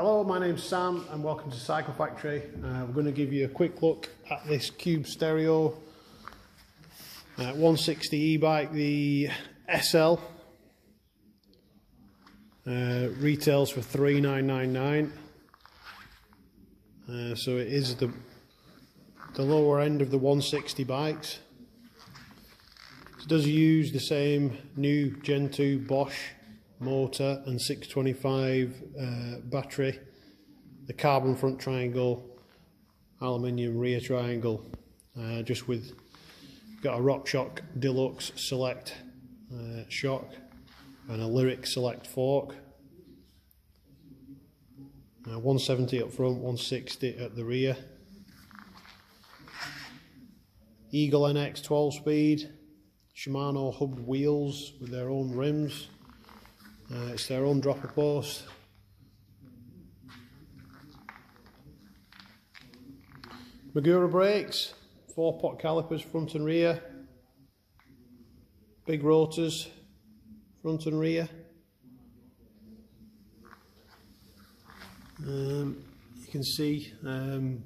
Hello, my name's Sam and welcome to Cycle Factory. Uh, we're going to give you a quick look at this Cube Stereo uh, 160 e-bike, the SL. Uh, retails for 3999 uh, so it is the the lower end of the 160 bikes. It does use the same new Gen 2 Bosch motor and 625 uh, battery, the carbon front triangle, aluminium rear triangle, uh, just with got a RockShox Deluxe Select uh, shock and a Lyrik Select fork. Uh, 170 up front, 160 at the rear. Eagle NX 12 speed, Shimano hubbed wheels with their own rims. Uh, it's their own dropper post. Magura brakes, four pot calipers front and rear, big rotors front and rear. Um, you can see um,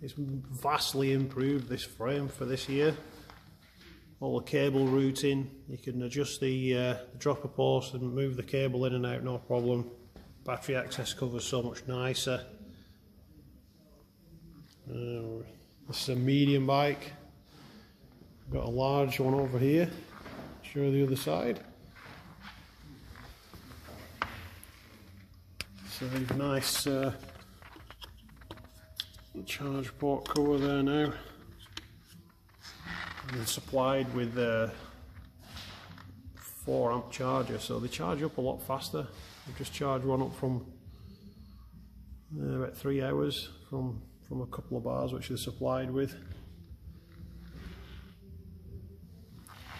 it's vastly improved this frame for this year all the cable routing you can adjust the, uh, the dropper post and move the cable in and out no problem. Battery access covers so much nicer. Uh, this is a medium bike. Got a large one over here. Show the other side. So nice uh, charge port cover there now and supplied with a 4 amp charger so they charge up a lot faster. They just charge one up from uh, about 3 hours from from a couple of bars which they're supplied with.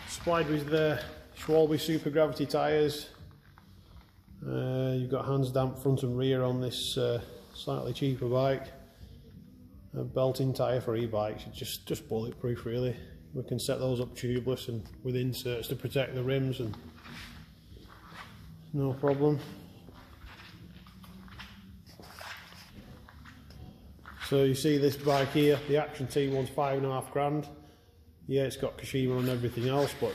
Supplied with the Schwalbe Super Gravity tyres uh, you've got hands damp front and rear on this uh, slightly cheaper bike. A belting tyre for e-bikes just just bulletproof really we can set those up tubeless and with inserts to protect the rims and no problem. So you see this bike here the action team one's five and a half grand. Yeah it's got Kashima and everything else but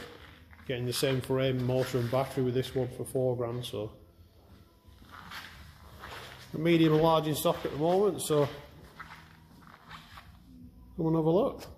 getting the same frame motor and battery with this one for four grand so. Medium and large in stock at the moment so come and have a look